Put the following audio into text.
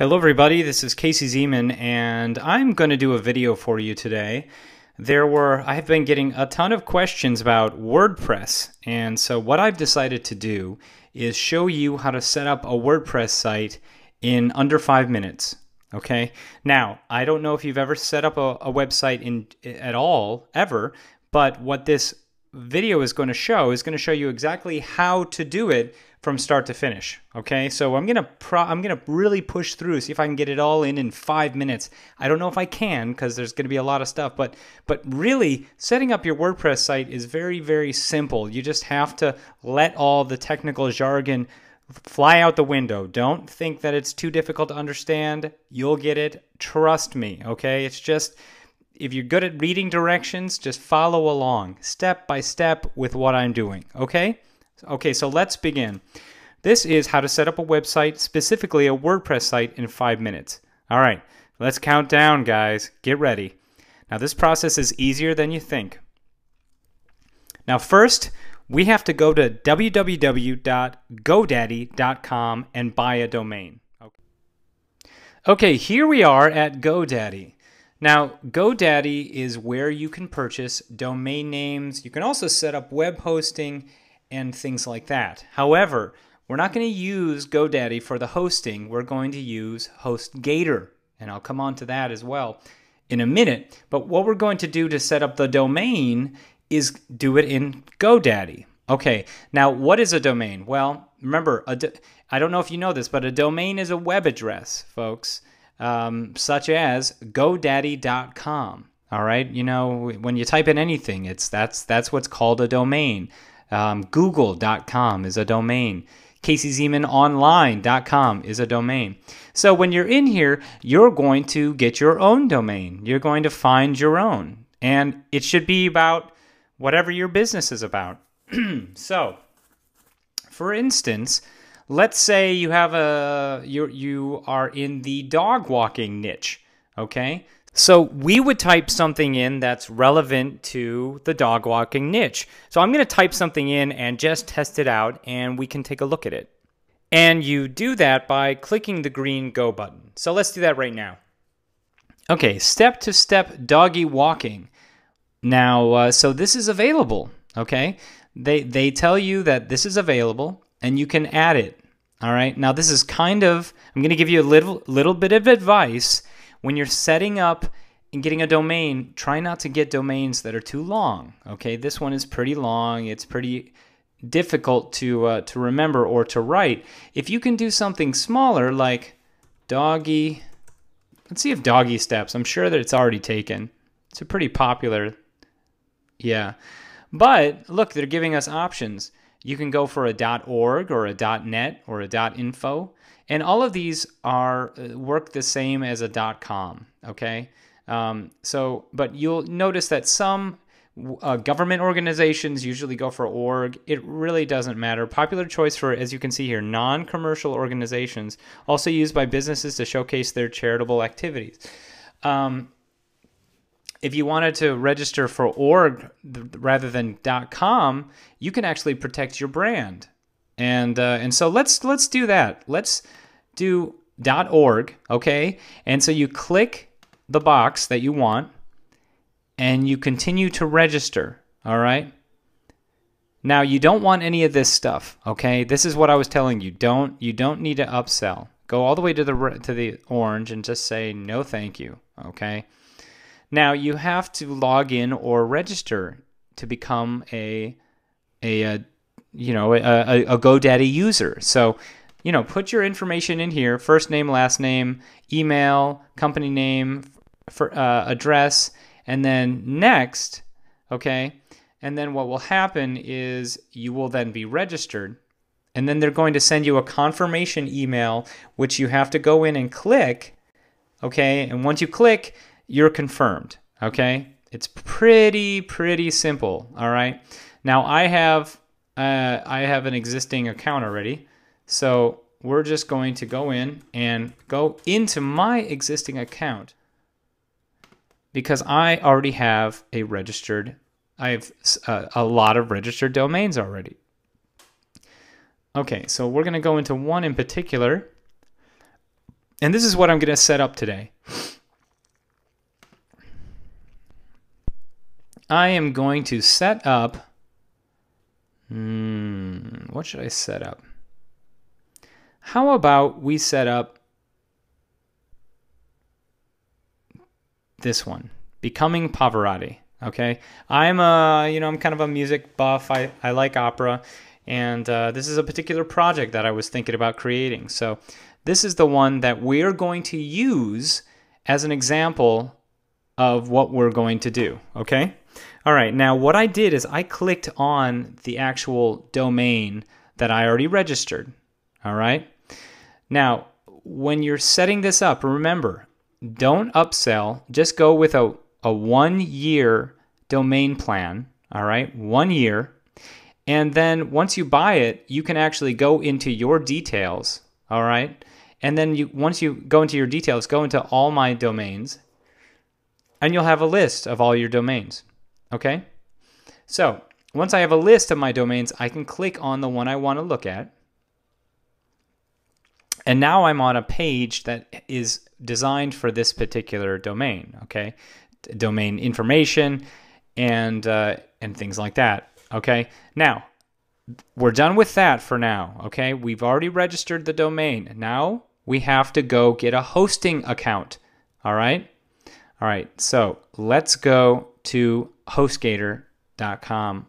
Hello everybody, this is Casey Zeman and I'm going to do a video for you today. There were, I have been getting a ton of questions about WordPress and so what I've decided to do is show you how to set up a WordPress site in under five minutes. Okay, now I don't know if you've ever set up a, a website in at all, ever, but what this video is going to show is going to show you exactly how to do it from start to finish. Okay, so I'm gonna pro- I'm gonna really push through, see if I can get it all in in five minutes. I don't know if I can because there's gonna be a lot of stuff, but but really setting up your WordPress site is very very simple. You just have to let all the technical jargon fly out the window. Don't think that it's too difficult to understand. You'll get it. Trust me. Okay, it's just if you're good at reading directions, just follow along step by step with what I'm doing, okay? Okay, so let's begin. This is how to set up a website, specifically a WordPress site, in five minutes. All right, let's count down, guys. Get ready. Now, this process is easier than you think. Now, first, we have to go to www.godaddy.com and buy a domain. Okay, here we are at GoDaddy. Now, GoDaddy is where you can purchase domain names. You can also set up web hosting and things like that. However, we're not going to use GoDaddy for the hosting. We're going to use HostGator, and I'll come on to that as well in a minute. But what we're going to do to set up the domain is do it in GoDaddy. Okay, now what is a domain? Well, remember, I don't know if you know this, but a domain is a web address, folks um, such as GoDaddy.com. All right, you know when you type in anything, it's that's that's what's called a domain. Um, Google.com is a domain. CaseyZemanOnline.com is a domain. So when you're in here, you're going to get your own domain. You're going to find your own, and it should be about whatever your business is about. so, for instance, let's say you have a you you are in the dog walking niche, okay? So we would type something in that's relevant to the dog walking niche. So I'm going to type something in and just test it out and we can take a look at it. And you do that by clicking the green go button. So let's do that right now. Okay, step to step doggy walking. Now, uh, so this is available, okay? They, they tell you that this is available and you can add it. All right. Now this is kind of I'm going to give you a little little bit of advice when you're setting up and getting a domain, try not to get domains that are too long. Okay? This one is pretty long. It's pretty difficult to uh, to remember or to write. If you can do something smaller like doggy Let's see if doggy steps. I'm sure that it's already taken. It's a pretty popular Yeah. But look, they're giving us options. You can go for a .org or a .net or a .info, and all of these are uh, work the same as a .com. Okay, um, so but you'll notice that some uh, government organizations usually go for org. It really doesn't matter. Popular choice for, as you can see here, non-commercial organizations, also used by businesses to showcase their charitable activities. Um, if you wanted to register for org rather than .com, you can actually protect your brand. And uh, and so let's let's do that. Let's do .org, okay? And so you click the box that you want and you continue to register, all right? Now you don't want any of this stuff, okay? This is what I was telling you. Don't you don't need to upsell. Go all the way to the to the orange and just say no thank you, okay? Now you have to log in or register to become a a, a you know a, a, a GoDaddy user. So you know put your information in here: first name, last name, email, company name, for uh, address, and then next. Okay, and then what will happen is you will then be registered. And then they're going to send you a confirmation email, which you have to go in and click. Okay, and once you click, you're confirmed. Okay, it's pretty pretty simple. All right. Now I have uh, I have an existing account already, so we're just going to go in and go into my existing account because I already have a registered. I have uh, a lot of registered domains already. Okay, so we're going to go into one in particular And this is what I'm going to set up today. I am going to set up. Hmm, what should I set up? How about we set up this one, Becoming Pavarotti. Okay, I'm a you know I'm kind of a music buff. I I like opera, and uh, this is a particular project that I was thinking about creating. So this is the one that we're going to use as an example of what we're going to do. Okay. All right. Now what I did is I clicked on the actual domain that I already registered. All right. Now when you're setting this up, remember don't upsell. Just go with a, a one year domain plan. All right, one year. And then once you buy it, you can actually go into your details. All right. And then you once you go into your details, go into all my domains, and you'll have a list of all your domains. Okay? So once I have a list of my domains, I can click on the one I want to look at. And now I'm on a page that is designed for this particular domain, okay? Domain information and uh, and things like that, okay? Now, we're done with that for now, okay? We've already registered the domain. Now we have to go get a hosting account, all right? All right, so let's go to HostGator.com